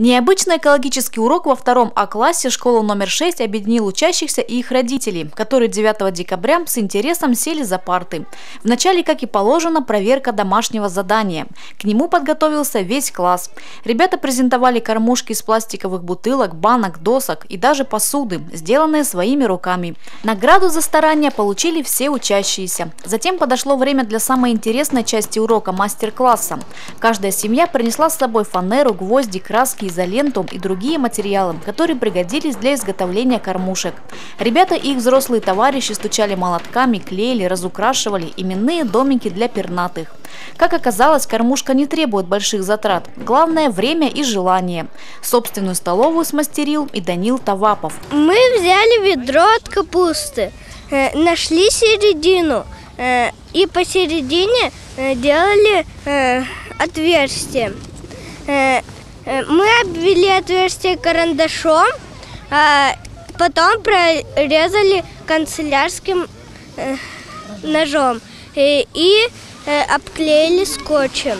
Необычный экологический урок во втором А-классе школы номер 6 объединил учащихся и их родителей, которые 9 декабря с интересом сели за парты. Вначале, как и положено, проверка домашнего задания. К нему подготовился весь класс. Ребята презентовали кормушки из пластиковых бутылок, банок, досок и даже посуды, сделанные своими руками. Награду за старания получили все учащиеся. Затем подошло время для самой интересной части урока мастер-класса. Каждая семья принесла с собой фанеру, гвозди, краски изоленту и другие материалы, которые пригодились для изготовления кормушек. Ребята и их взрослые товарищи стучали молотками, клеили, разукрашивали именные домики для пернатых. Как оказалось, кормушка не требует больших затрат. Главное – время и желание. Собственную столовую смастерил и Данил Тавапов. Мы взяли ведро от капусты, э, нашли середину э, и посередине э, делали отверстие. Э, мы обвели отверстие карандашом, а потом прорезали канцелярским э, ножом и, и э, обклеили скотчем.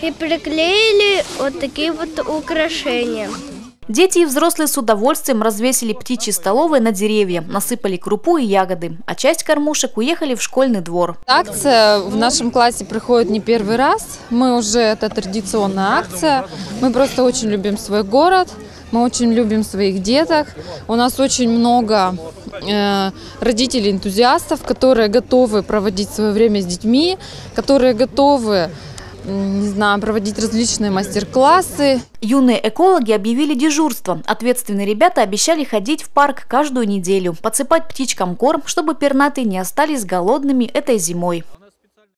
И приклеили вот такие вот украшения. Дети и взрослые с удовольствием развесили птичьи столовые на деревья, насыпали крупу и ягоды, а часть кормушек уехали в школьный двор. Акция в нашем классе проходит не первый раз. Мы уже, это традиционная акция. Мы просто очень любим свой город, мы очень любим своих деток. У нас очень много э, родителей-энтузиастов, которые готовы проводить свое время с детьми, которые готовы не знаю, проводить различные мастер-классы. Юные экологи объявили дежурство. Ответственные ребята обещали ходить в парк каждую неделю, подсыпать птичкам корм, чтобы пернатые не остались голодными этой зимой.